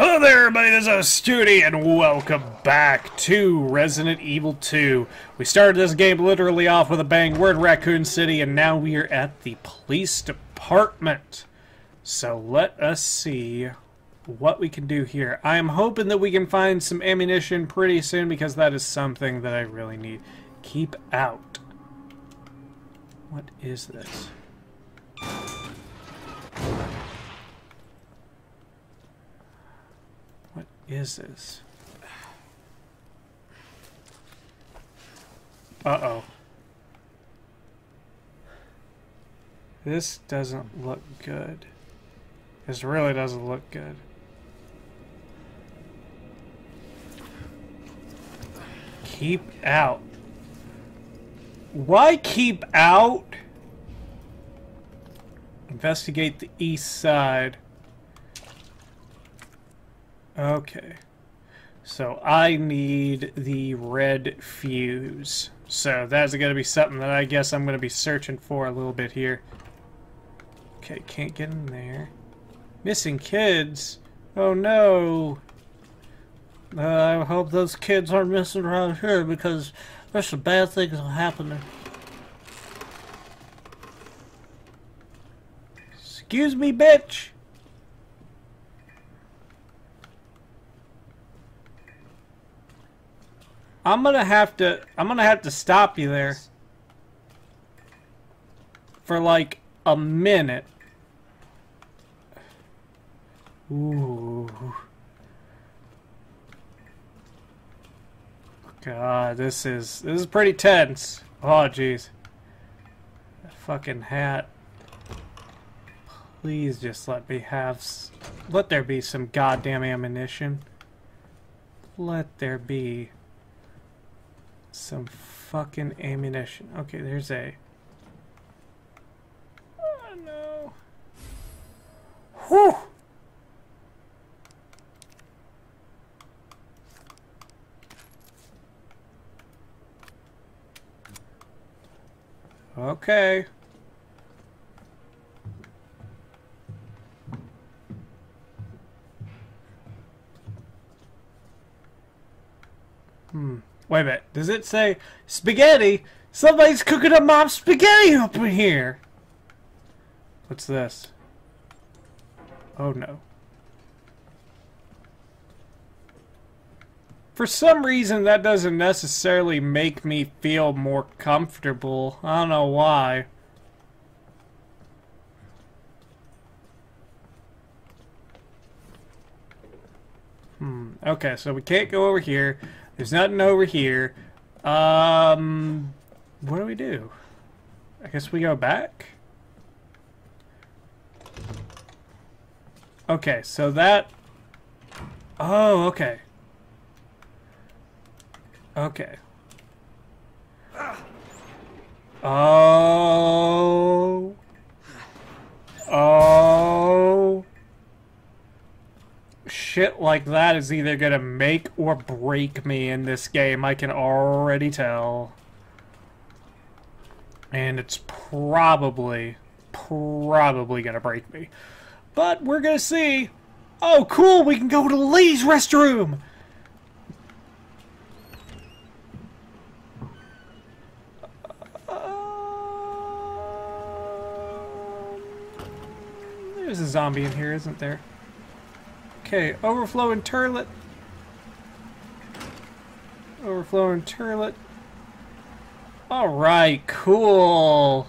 Hello there, everybody. This is Ostuni, and welcome back to Resident Evil 2. We started this game literally off with a bang. We're in Raccoon City, and now we are at the police department. So let us see what we can do here. I am hoping that we can find some ammunition pretty soon, because that is something that I really need. Keep out. What is this? What is this? Uh-oh. This doesn't look good. This really doesn't look good. Keep out. Why keep out? Investigate the east side. Okay. So I need the red fuse. So that's going to be something that I guess I'm going to be searching for a little bit here. Okay, can't get in there. Missing kids? Oh no. Uh, I hope those kids aren't missing around here because there's some bad things happening. Excuse me, bitch. I'm gonna have to I'm gonna have to stop you there for like a minute. Ooh. God, this is this is pretty tense. Oh jeez. That fucking hat. Please just let me have let there be some goddamn ammunition. Let there be some fucking ammunition. Okay, there's a. Oh no. Whew! Okay. Hmm. Wait a minute. Does it say spaghetti? Somebody's cooking up mom spaghetti up in here. What's this? Oh no. For some reason, that doesn't necessarily make me feel more comfortable. I don't know why. Hmm. Okay, so we can't go over here. There's nothing over here. Um, what do we do? I guess we go back? Okay, so that... Oh, okay. Okay. Oh. Oh. Shit like that is either gonna make or break me in this game, I can already tell. And it's probably, probably gonna break me. But we're gonna see. Oh, cool, we can go to Lee's restroom! Um, there's a zombie in here, isn't there? Okay, overflowing turlet. Overflowing turlet. Alright, cool.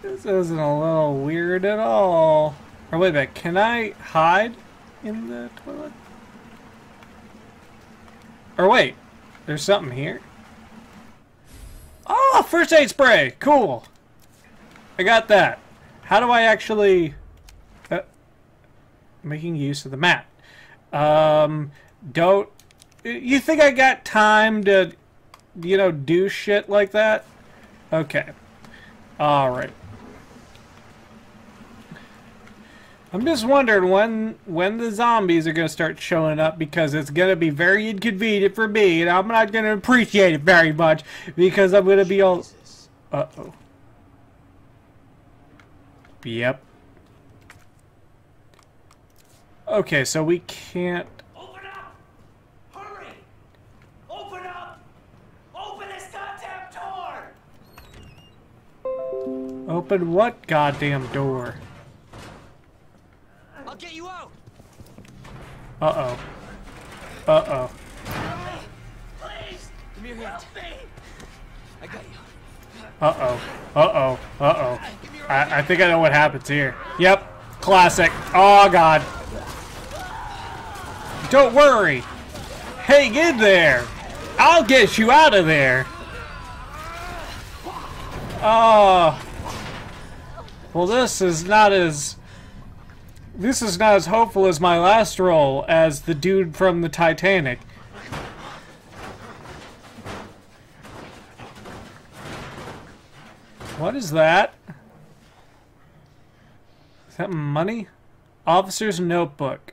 This isn't a little weird at all. Or wait a minute, can I hide in the toilet? Or wait, there's something here? Oh, first aid spray! Cool! I got that. How do I actually making use of the map. Um, don't you think I got time to, you know, do shit like that? Okay. All right. I'm just wondering when when the zombies are going to start showing up because it's going to be very inconvenient for me and I'm not going to appreciate it very much because I'm going to be all Uh-oh. Yep. Okay, so we can't... Open up! Hurry! Open up! Open this goddamn door! Open what goddamn door? I'll get you out! Uh-oh. Uh-oh. Please! Give me your hand. Help me! I got you. Uh-oh. Uh-oh. Uh-oh. I, I think I know what happens here. Yep. Classic. Oh, God. Don't worry. Hang in there. I'll get you out of there. Oh. Well, this is not as... This is not as hopeful as my last role as the dude from the Titanic. What is that? Is that money? Officer's notebook.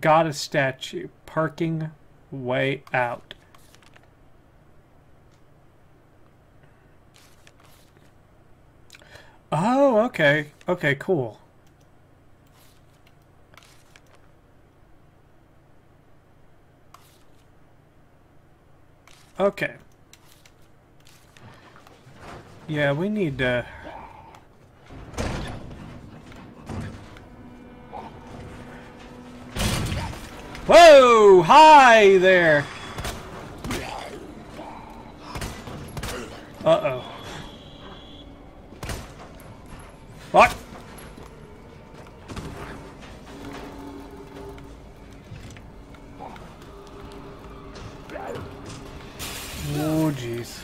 Got a statue. Parking way out. Oh, okay. Okay, cool. Okay. Yeah, we need to... Hi there! Uh-oh. What? Oh, jeez.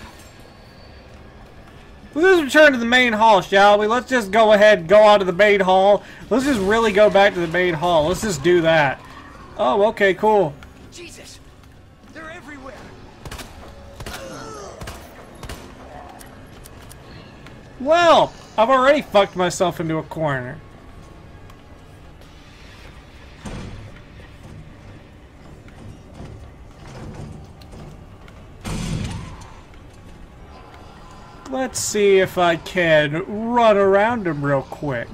Let's return to the main hall, shall we? Let's just go ahead go out to the main hall. Let's just really go back to the main hall. Let's just do that. Oh, okay, cool. Well, I've already fucked myself into a corner. Let's see if I can run around him real quick.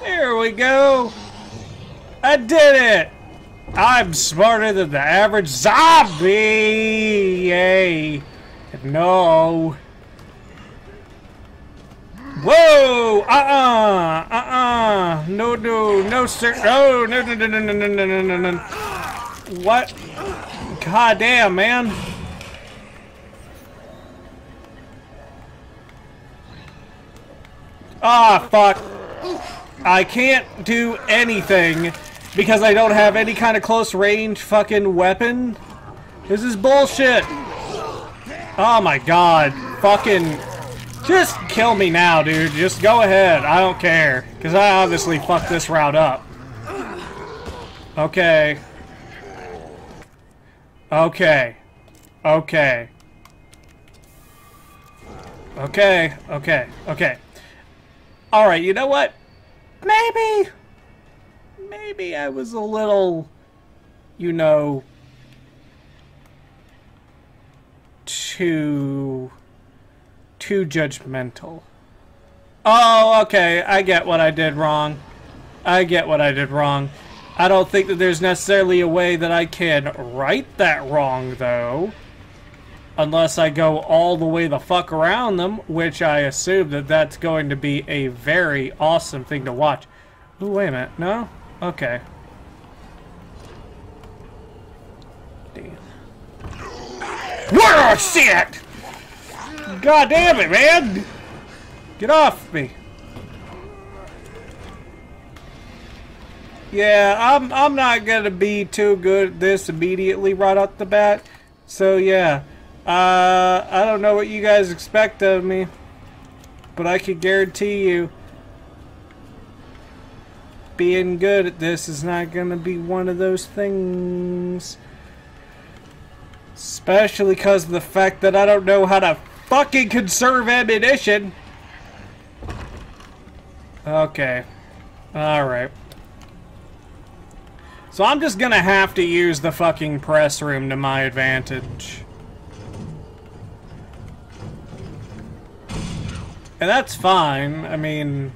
There we go. I did it. I'm smarter than the average zombie. Yay. No. Whoa! Uh-uh! Uh-uh! No, no, no, sir. No, no, no, no, no, no, no, no, no, no. What? God damn, man. Ah, fuck. I can't do anything because I don't have any kind of close range fucking weapon. This is bullshit. Oh my god. Fucking. Just kill me now, dude. Just go ahead. I don't care. Because I obviously fucked this route up. Okay. Okay. Okay. Okay. Okay. Okay. Alright, you know what? Maybe. Maybe I was a little, you know, too, too judgmental. Oh, okay. I get what I did wrong. I get what I did wrong. I don't think that there's necessarily a way that I can right that wrong, though. Unless I go all the way the fuck around them, which I assume that that's going to be a very awesome thing to watch. Ooh, wait a minute. No? Okay. Damn. Where I sit? God damn it, man! Get off me. Yeah, I'm I'm not gonna be too good at this immediately right off the bat. So yeah. Uh I don't know what you guys expect of me. But I can guarantee you being good at this is not gonna be one of those things. Especially because of the fact that I don't know how to fucking conserve ammunition. Okay. Alright. So I'm just gonna have to use the fucking press room to my advantage. And that's fine. I mean,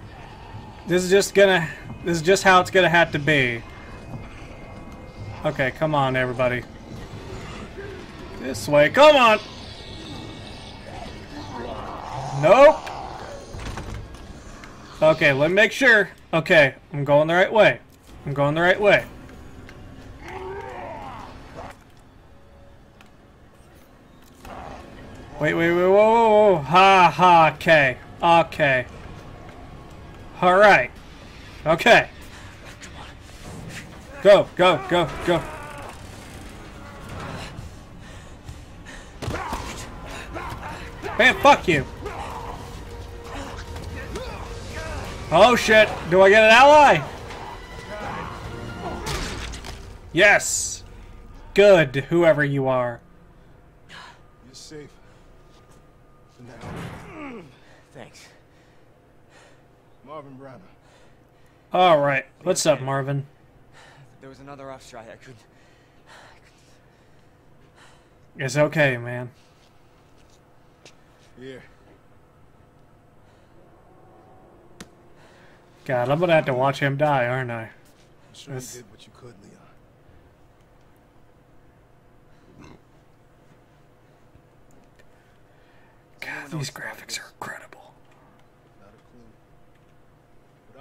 This is just gonna... This is just how it's gonna have to be. Okay, come on, everybody. This way. Come on! Nope! Okay, let me make sure. Okay, I'm going the right way. I'm going the right way. Wait, wait, wait, whoa, whoa, whoa. Ha, ha, okay. Okay. Alright. Okay. Go, go, go, go. Man, fuck you. Oh shit, do I get an ally? Yes. Good, whoever you are. You're safe. For now. Mm. Thanks. Marvin Branagh. Alright, what's up, Marvin? There was another off strike. I couldn't. It's okay, man. Here. God, I'm gonna have to watch him die, aren't I? I'm sure That's- you did what you could, Leon. God, these graphics are incredible. Not a clue. But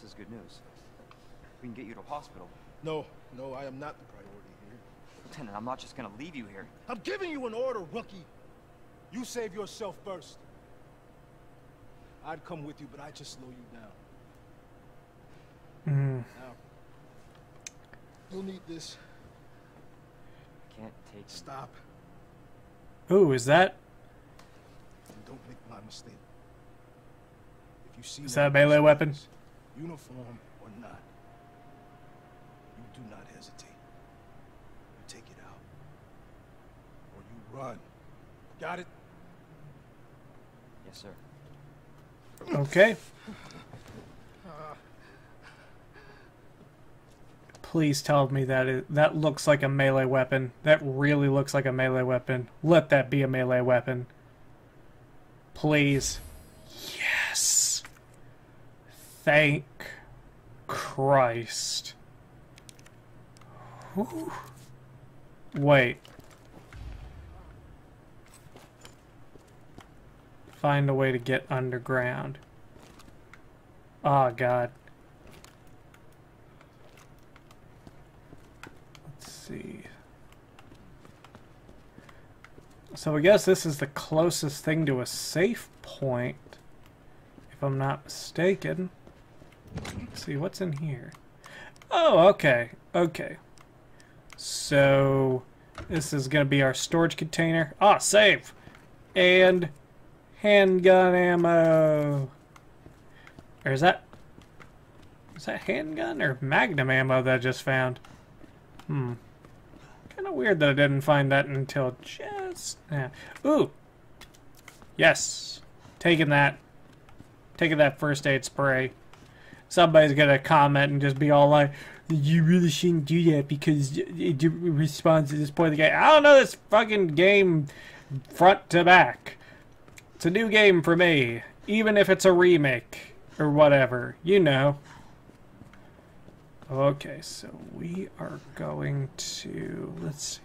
This is good news. We can get you to a hospital. No, no, I am not the priority here. Lieutenant, I'm not just gonna leave you here. I'm giving you an order, rookie. You save yourself first. I'd come with you, but I'd just slow you down. Mm. Now, you'll need this. I can't take. Stop Ooh, is that and don't make my mistake. If you see Is one that a melee these weapon? things, uniform or not, you do not hesitate. You take it out, or you run. Got it? Yes, sir. okay? Please tell me that it, that looks like a melee weapon. That really looks like a melee weapon. Let that be a melee weapon. Please. Yes. Thank Christ. Whew. Wait. Find a way to get underground. Oh, God. Let's see. So I guess this is the closest thing to a safe point, if I'm not mistaken. Let's see, what's in here? Oh, okay, okay. So, this is going to be our storage container. Ah, save! And handgun ammo. Or is that... Is that handgun or magnum ammo that I just found? Hmm. Kind of weird that I didn't find that until just... now. Ooh! Yes! Taking that. Taking that first aid spray. Somebody's gonna comment and just be all like, you really shouldn't do that because it responds to this point of the game. I don't know this fucking game front to back. It's a new game for me, even if it's a remake or whatever. You know. Okay, so we are going to let's see.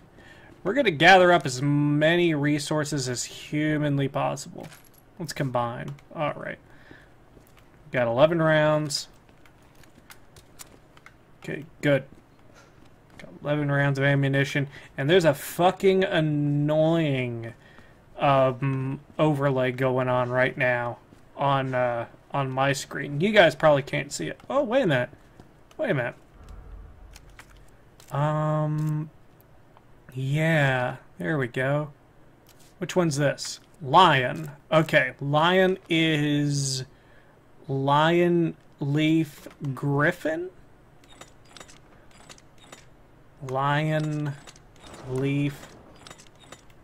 We're to gather up as many resources as humanly possible. Let's combine. All right. Got 11 rounds. Okay, good. Got 11 rounds of ammunition and there's a fucking annoying um, overlay going on right now on uh, on my screen. You guys probably can't see it. Oh, wait a minute. Wait a minute. Um, yeah, there we go. Which one's this? Lion. Okay, Lion is Lion Leaf Griffin? Lion Leaf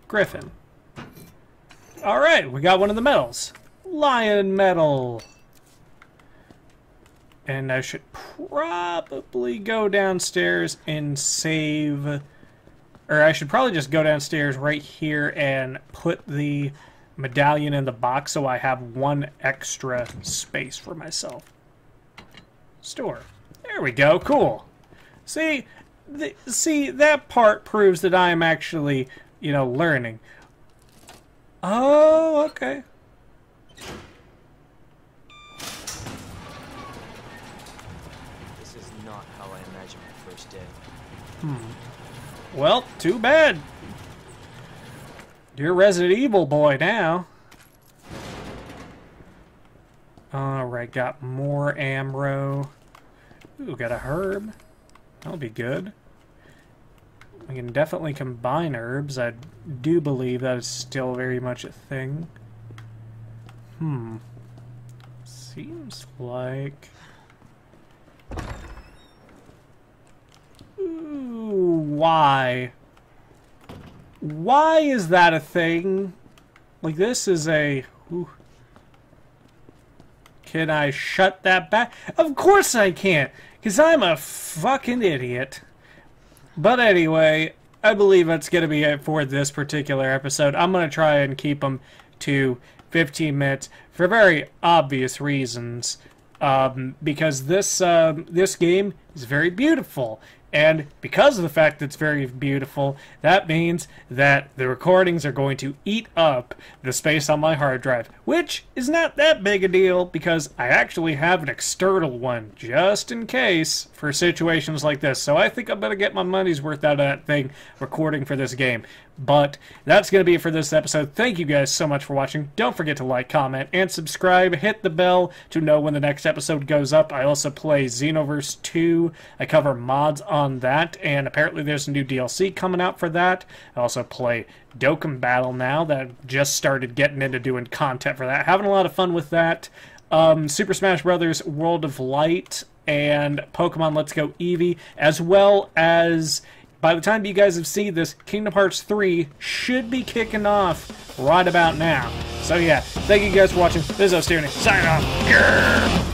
Griffin. Alright, we got one of the medals. Lion medal. And I should probably go downstairs and save... Or I should probably just go downstairs right here and put the medallion in the box so I have one extra space for myself. Store. There we go. Cool. See, see that part proves that I am actually, you know, learning. Oh, okay. This is not how I imagined my first day. Hmm. Well, too bad. You're Resident Evil boy now. Alright, got more ammo. Ooh, got a herb. That'll be good. We can definitely combine herbs. I do believe that is still very much a thing. Hmm. Seems like... Ooh, why? Why is that a thing? Like, this is a... Ooh. Can I shut that back? Of course I can't, because I'm a fucking idiot. But anyway, I believe that's going to be it for this particular episode. I'm going to try and keep them to 15 minutes for very obvious reasons. Um, because this um, this game is very beautiful, and because of the fact that it's very beautiful, that means that the recordings are going to eat up the space on my hard drive, which is not that big a deal because I actually have an external one just in case for situations like this. So I think I'm going to get my money's worth out of that thing recording for this game. But that's going to be it for this episode. Thank you guys so much for watching. Don't forget to like, comment, and subscribe. Hit the bell to know when the next episode goes up. I also play Xenoverse 2. I cover mods on that, and apparently there's a new DLC coming out for that. I also play Dokkan Battle now that just started getting into doing content for that. Having a lot of fun with that. Um, Super Smash Bros. World of Light and Pokemon Let's Go Eevee, as well as by the time you guys have seen this, Kingdom Hearts 3 should be kicking off right about now. So yeah, thank you guys for watching. This is Ostuni, signing off.